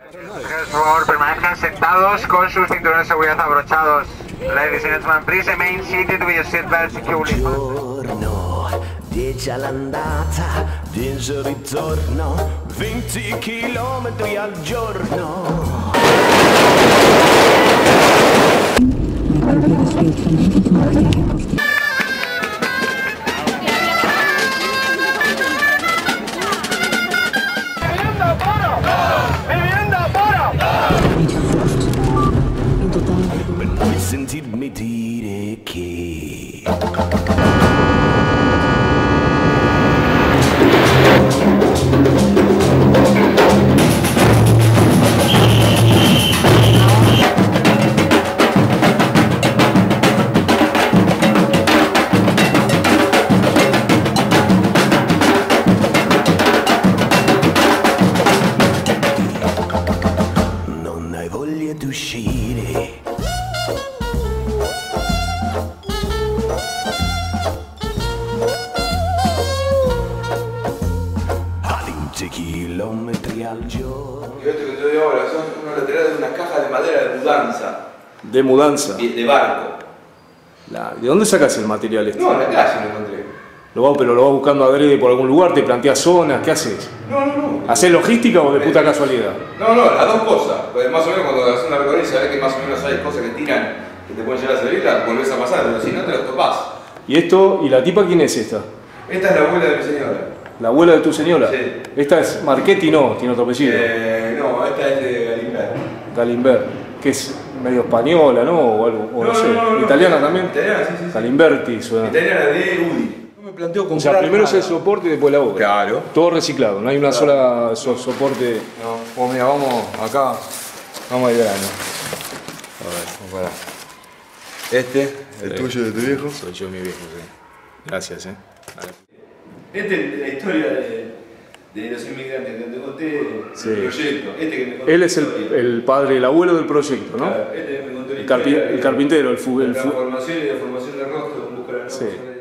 Por favor, permanezcan sentados con sus cinturones de seguridad abrochados. Ladies and gentlemen, please remain seated with your seatbelt securely. giorno, 10 all'andata, 10 al ritorno, 20 chilometri al giorno. Per dire che... Non hai voglia di uscire 20 chilometri al giorno Y esto que te digo ahora son unos laterales de unas cajas de madera de mudanza, De mudanza. y- de barco. La- ¿De dónde sacas el material este? No, en la calle lo encontré. Lo va, pero lo vas buscando adrede por algún lugar, te planteas zonas, ¿qué haces? No, no, no. ¿Haces logística o de puta casualidad? No, no, las dos cosas. Pues más o menos cuando haces una recorrida sabes que más o menos hay cosas que tiran que te pueden llegar a servir, las volvés a pasar, pero si no te las topás. ¿Y esto, y la tipa quién es esta? Esta es la abuela de mi señora. ¿La abuela de tu señora? Sí. Esta es Marchetti, no, tiene otro apellido. Eh, no, esta es de Galimber. Galimber, que es medio española, ¿no? O algo, o no, sé. ¿Italiana también? Italiana, sí, sí. Galimberti suena. Italiana de Udi. No me planteo O comprar sea, primero es el soporte y después la obra. Claro. Todo reciclado, no hay una sola so- soporte. No, pues mira, vamos acá, vamos al grano. A ver, vamos para. Este, el tuyo de tu viejo. Soy yo mi viejo, sí. Gracias, eh. Este es la historia de, de los inmigrantes que te conté, Sí. el proyecto. Este que me contó Él la es el, el padre, el abuelo del proyecto, ¿no? Claro, este me contó la El, carpi- el carpintero, el, el La transformación y rostro en busca de la Sí. nueva